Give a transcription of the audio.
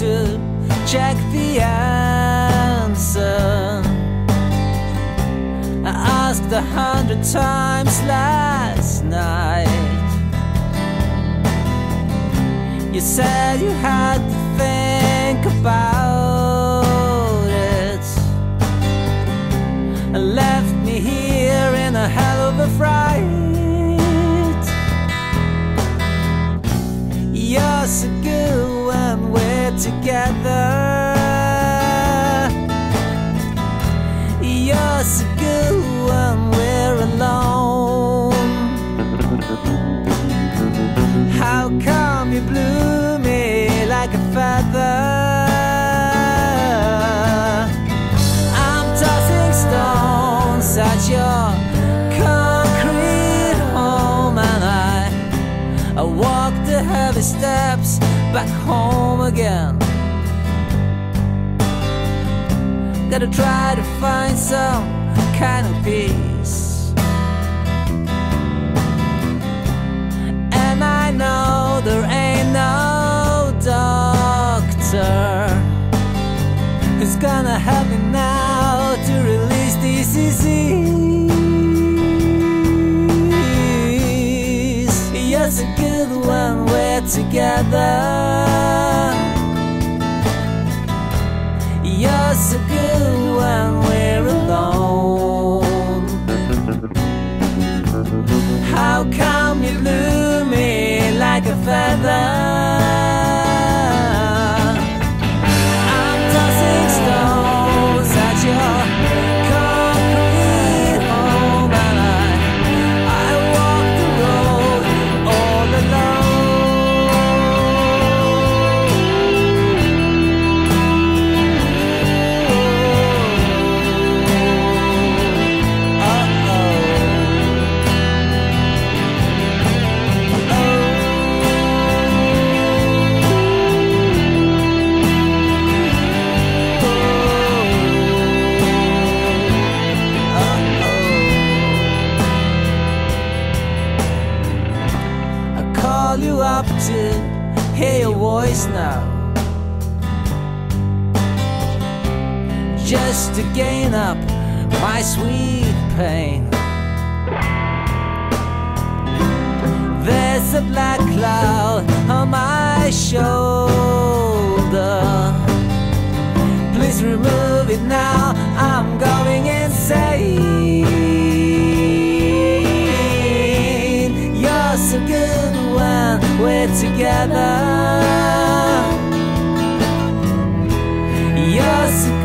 to check the answer. I asked a hundred times last night. You said you had to think How come you blew me like a feather? I'm tossing stones at your concrete home, and I, I walk the heavy steps back home again. Gotta try to find some kind of peace. Doctor who's gonna help me now to release this disease. You're so good when we're together. You're so good when I call you up to hear your voice now. Just to gain up my sweet pain. There's a black cloud on my shoulder. Please remove it now, I'm going insane. we're together. You're